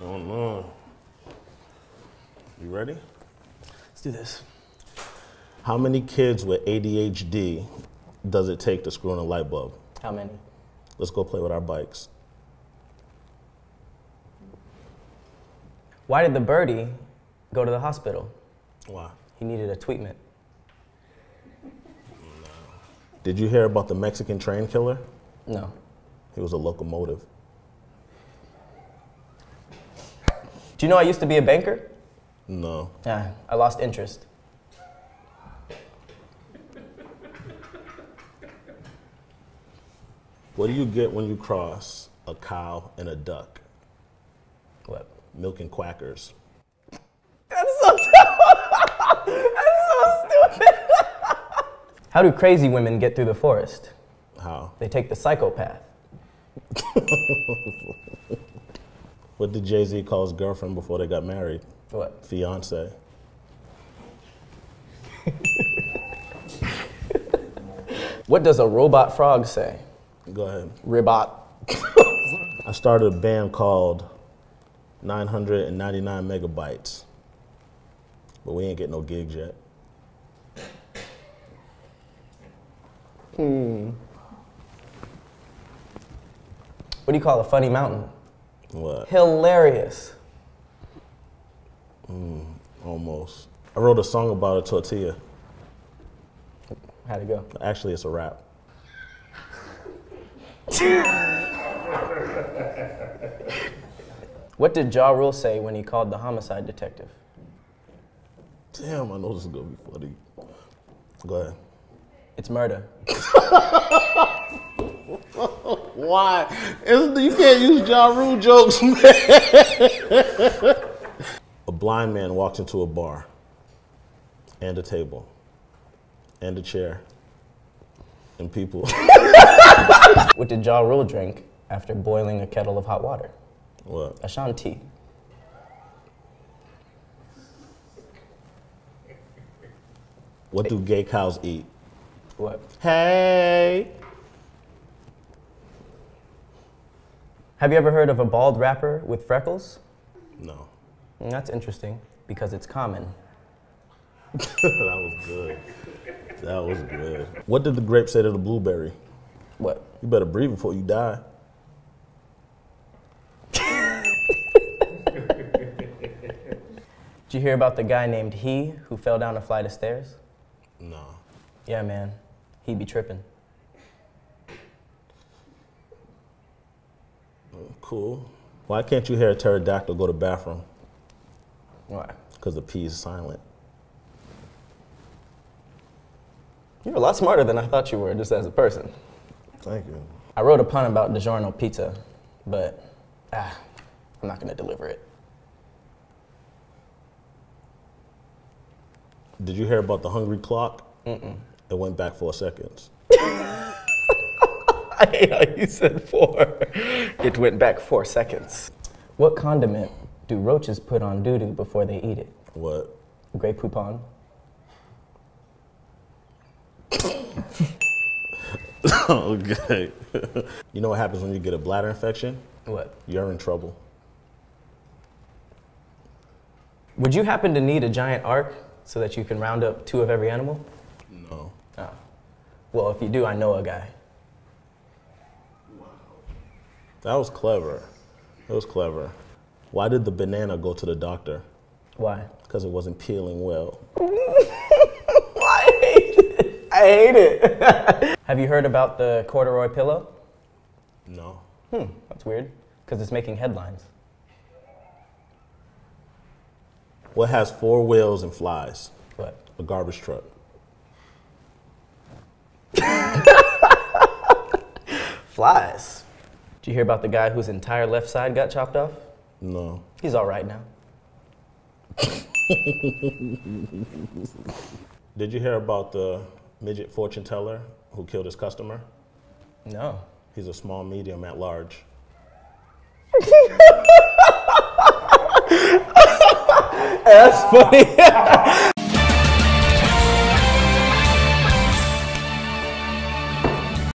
going on? You ready? Let's do this. How many kids with ADHD does it take to screw in a light bulb? How many? Let's go play with our bikes. Why did the birdie go to the hospital? Why? He needed a treatment. No. Did you hear about the Mexican train killer? No. He was a locomotive. Do you know I used to be a banker? No. Yeah, I lost interest. What do you get when you cross a cow and a duck? What? Milk and quackers. That's so That's so stupid. How do crazy women get through the forest? How? They take the psychopath. What did Jay Z call his girlfriend before they got married? What? Fiance. What does a robot frog say? Go ahead. Ribot. I started a band called 999 Megabytes, but we ain't get no gigs yet. Hmm. What do you call a funny mountain? What? Hilarious. Mm, almost. I wrote a song about a tortilla. How'd it go? Actually, it's a rap. What did Ja Rule say when he called the homicide detective? Damn, I know this is gonna be funny. Go ahead. It's murder. Why? It's, you can't use Ja Rule jokes, man. a blind man walks into a bar, and a table, and a chair, and people. What did Ja Rule drink after boiling a kettle of hot water? what? Ashanti. What do gay cows eat? What? Hay. Have you ever heard of a bald rapper with freckles? No, Mm, That's interesting because it's common. that was good. That was good. What did the grape say to the blueberry? What? You better breathe before you die. Did you hear about the guy named He who fell down a flight of stairs? No. Yeah, man. He'd be tripping. Cool. Why can't you hear a pterodactyl go to bathroom? Why? Because the P is silent. You're a lot smarter than I thought you were just as a person. Thank you. I wrote a pun about DiGiorno pizza, but ah, I'm not gonna deliver it. Did you hear about the hungry clock? Mm-mm. It went back four seconds. I you said four. It went back four seconds. What condiment do roaches put on doo doo before they eat it? What? Grey Poupon. okay. you know what happens when you get a bladder infection? What? You're in trouble. Would you happen to need a giant ark so that you can round up two of every animal? No. Oh. Well, if you do, I know a guy. That was clever. That was clever. Why did the banana go to the doctor? Why? Because it wasn't peeling well. I hate it. I hate it. Have you heard about the corduroy pillow? No. Hmm, that's weird. Because it's making headlines. What has four wheels and flies? What? A garbage truck. Flies. Did you hear about the guy whose entire left side got chopped off? No. He's all right now. Did you hear about the midget fortune teller who killed his customer? No. He's a small medium at large. That's funny.